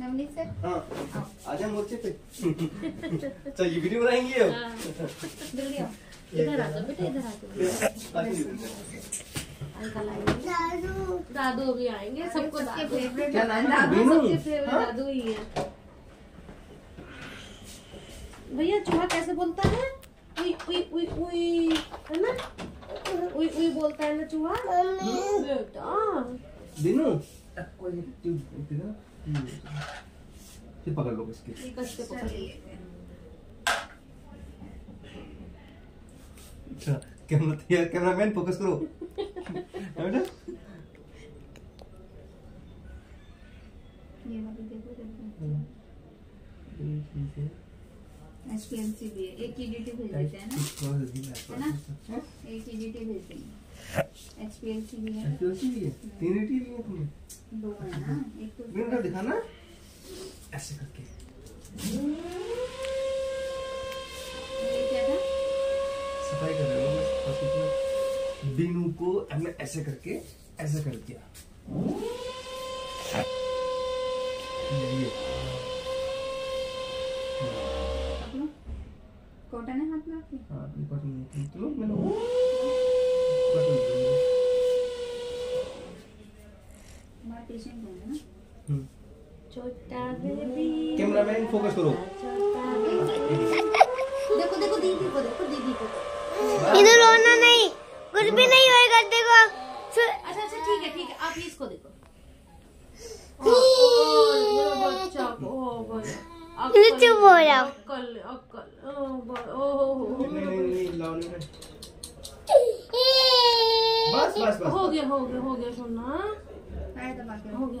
Navneet sir? हाँ। आजा मोर्चे पे। अच्छा ये वीडियो बनाएँगे अब। हाँ, जल्दी आओ। इधर आ जाओ बेटा इधर आ जाओ। दादू। भी आएँगे सबको सबके फेवरेट क्या नाम है? दादू सबके फेवरेट हाँ? दादू ही है। भैया चूहा कैसे बोलता है? उई उई उई उई है ना? उई उई बोलता है ना चूहा? बेटा। बीनू कोई ट्यूब देना फिर पकड़ लो इसके ये। अच्छा कैमरा तैयार कैमरामैन फोकस करो। हाँ बेटा? ये वाली देखो देखो। एसपीएमसी भी है। एक ईडीटी भेज देते हैं ना। है ना? एक ईडीटी भेज देंगे। एचपीएलसी भी है। तीन एटी लिए तुमने? दो है ना। एक तो दिखाना? ऐसे करके। ये क्या था? सफ़ाई कर रहे हो बस इतना बीनू को हमने ऐसे करके ऐसे कर दिया। कॉटन है। हाथ में आपके हाँ कॉटन में चलो मैंने कॉटन पेशेंट है। ना हम्म छोटा बेबी कैमरामैन फोकस करो। देखो देखो दीदी को देखो दीदी को इधर रोना नहीं कुछ भी नहीं होएगा देखो अच्छा अच्छा ठीक है ठीक है आप इसको देखो। चुप हो जाओ। अक्कल अक्कल ओ हो हो नहीं नहीं नहीं लाओ नहीं बस बस बस। हो गया हो गया हो गया सोना पैर दबा के हो गया